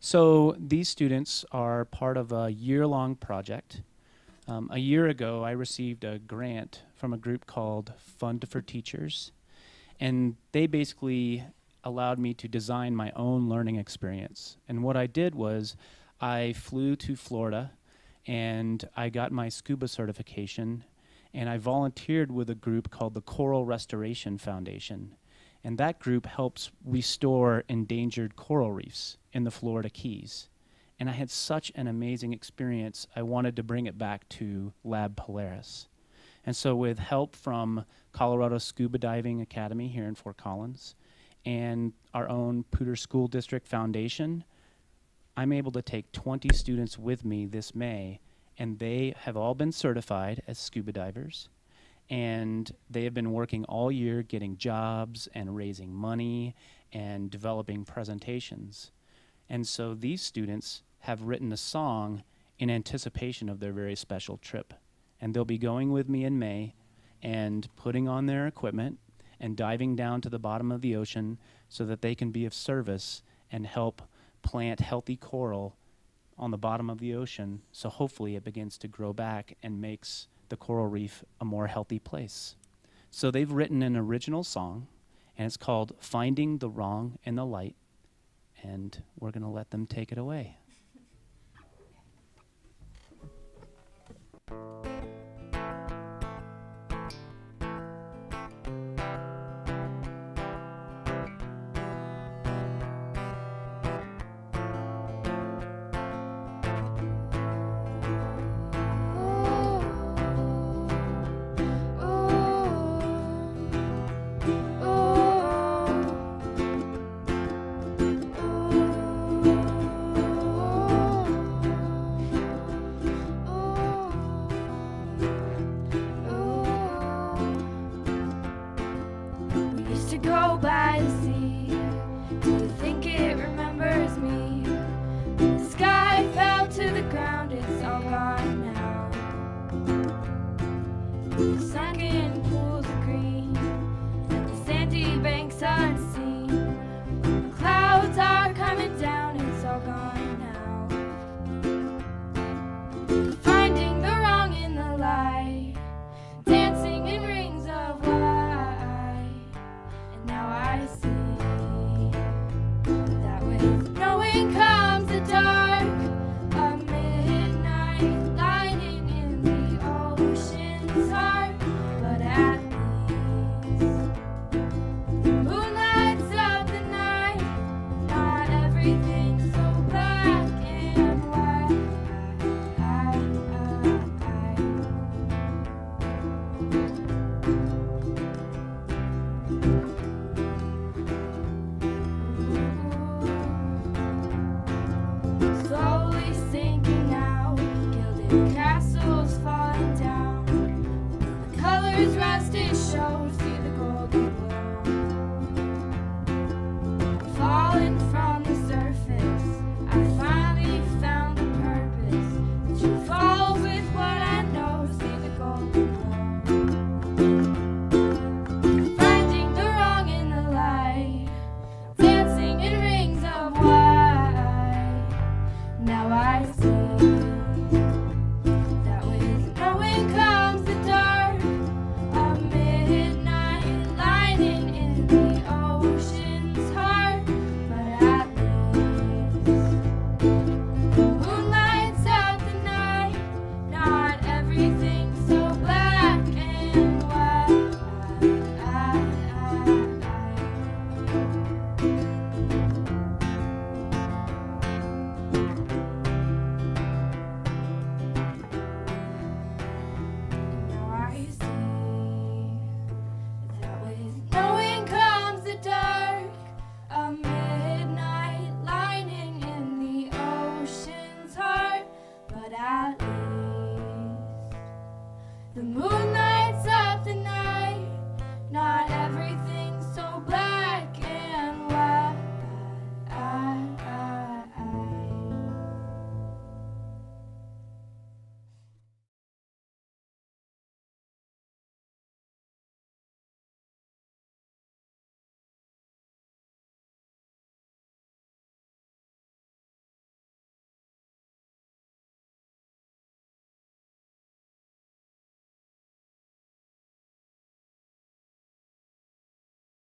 So these students are part of a year-long project. Um, a year ago, I received a grant from a group called Fund for Teachers, and they basically allowed me to design my own learning experience. And what I did was I flew to Florida and I got my scuba certification and I volunteered with a group called the Coral Restoration Foundation. And that group helps restore endangered coral reefs in the Florida Keys. And I had such an amazing experience, I wanted to bring it back to Lab Polaris. And so, with help from Colorado Scuba Diving Academy here in Fort Collins and our own Poudre School District Foundation, I'm able to take 20 students with me this May, and they have all been certified as scuba divers. And they have been working all year getting jobs and raising money and developing presentations. And so these students have written a song in anticipation of their very special trip. And they'll be going with me in May and putting on their equipment and diving down to the bottom of the ocean so that they can be of service and help plant healthy coral on the bottom of the ocean so hopefully it begins to grow back and makes the coral reef a more healthy place. So they've written an original song and it's called Finding the Wrong in the Light and we're going to let them take it away. The sunken pools of green and the sandy banks unseen. Not